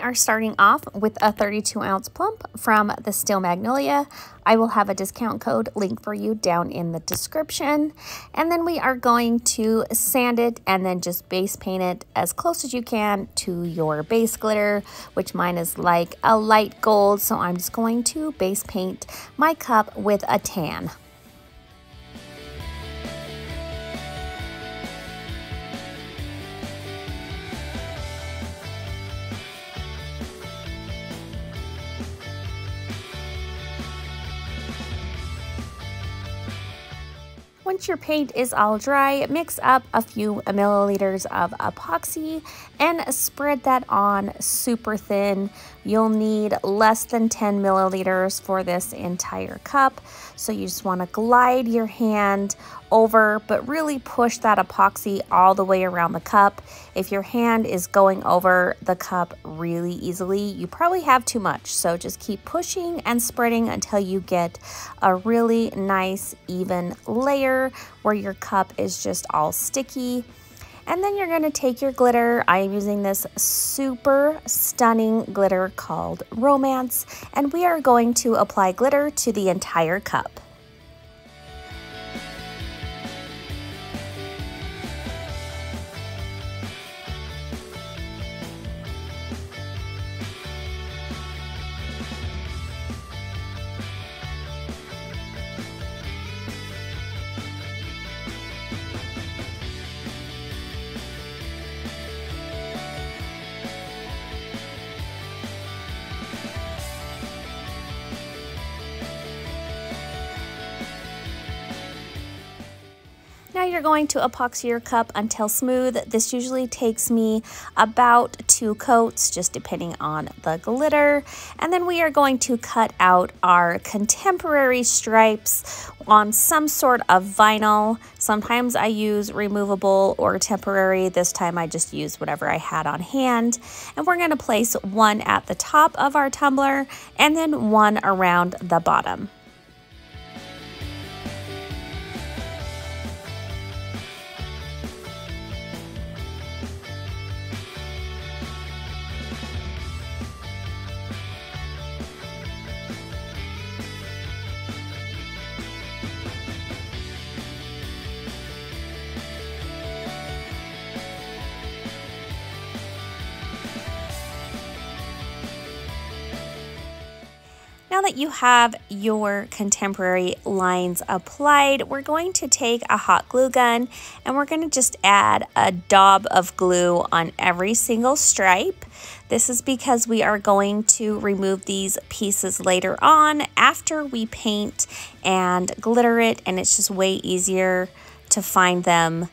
are starting off with a 32 ounce plump from the Steel Magnolia. I will have a discount code link for you down in the description. And then we are going to sand it and then just base paint it as close as you can to your base glitter, which mine is like a light gold. So I'm just going to base paint my cup with a tan. Once your paint is all dry, mix up a few milliliters of epoxy and spread that on super thin. You'll need less than 10 milliliters for this entire cup. So you just want to glide your hand over, but really push that epoxy all the way around the cup. If your hand is going over the cup really easily, you probably have too much. So just keep pushing and spreading until you get a really nice even layer where your cup is just all sticky. And then you're going to take your glitter. I am using this super stunning glitter called Romance. And we are going to apply glitter to the entire cup. Now you're going to epoxy your cup until smooth. This usually takes me about two coats, just depending on the glitter. And then we are going to cut out our contemporary stripes on some sort of vinyl. Sometimes I use removable or temporary. This time I just used whatever I had on hand. And we're gonna place one at the top of our tumbler and then one around the bottom. Now that you have your contemporary lines applied, we're going to take a hot glue gun and we're going to just add a daub of glue on every single stripe. This is because we are going to remove these pieces later on after we paint and glitter it and it's just way easier to find them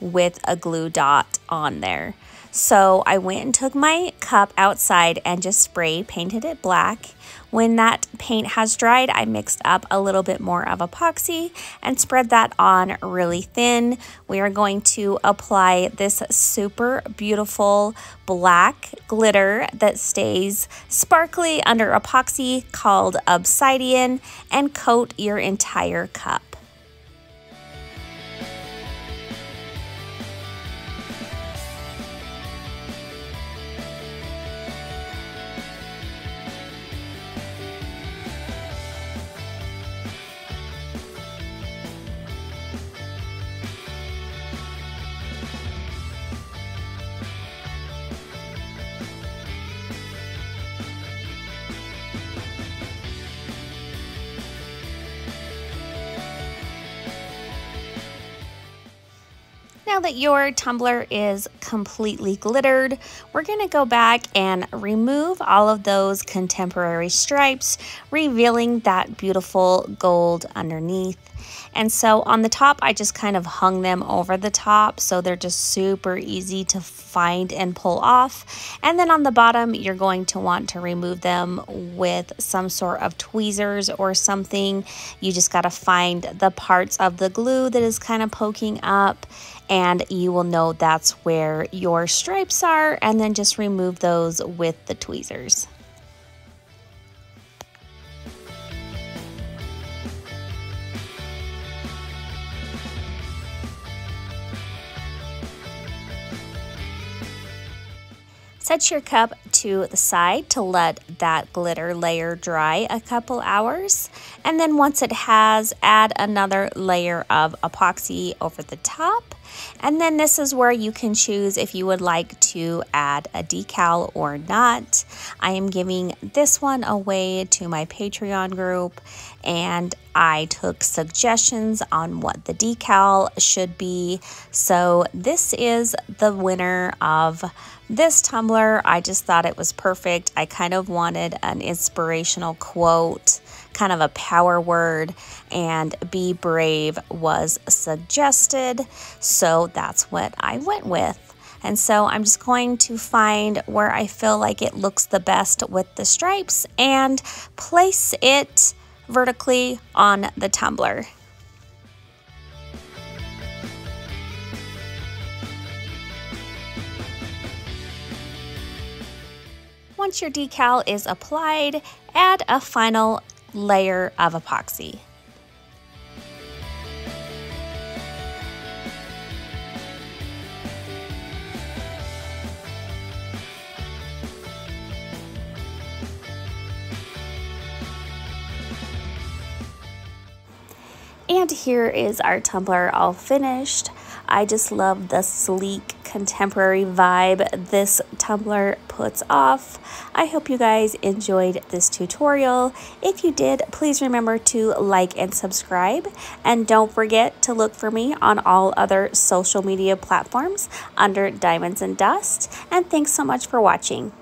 with a glue dot on there. So I went and took my cup outside and just spray painted it black. When that paint has dried, I mixed up a little bit more of epoxy and spread that on really thin. We are going to apply this super beautiful black glitter that stays sparkly under epoxy called Obsidian and coat your entire cup. Now that your tumbler is completely glittered, we're going to go back and remove all of those contemporary stripes, revealing that beautiful gold underneath. And so on the top, I just kind of hung them over the top so they're just super easy to find and pull off. And then on the bottom, you're going to want to remove them with some sort of tweezers or something. You just got to find the parts of the glue that is kind of poking up and you will know that's where your stripes are and then just remove those with the tweezers. Set your cup to the side to let that glitter layer dry a couple hours. And then once it has, add another layer of epoxy over the top. And then this is where you can choose if you would like to add a decal or not. I am giving this one away to my Patreon group and I took suggestions on what the decal should be. So this is the winner of this tumbler, I just thought it was perfect. I kind of wanted an inspirational quote, kind of a power word, and be brave was suggested. So that's what I went with. And so I'm just going to find where I feel like it looks the best with the stripes and place it vertically on the tumbler. Once your decal is applied, add a final layer of epoxy. And here is our tumbler all finished. I just love the sleek contemporary vibe this tumbler puts off. I hope you guys enjoyed this tutorial. If you did, please remember to like and subscribe. And don't forget to look for me on all other social media platforms under Diamonds and Dust. And thanks so much for watching.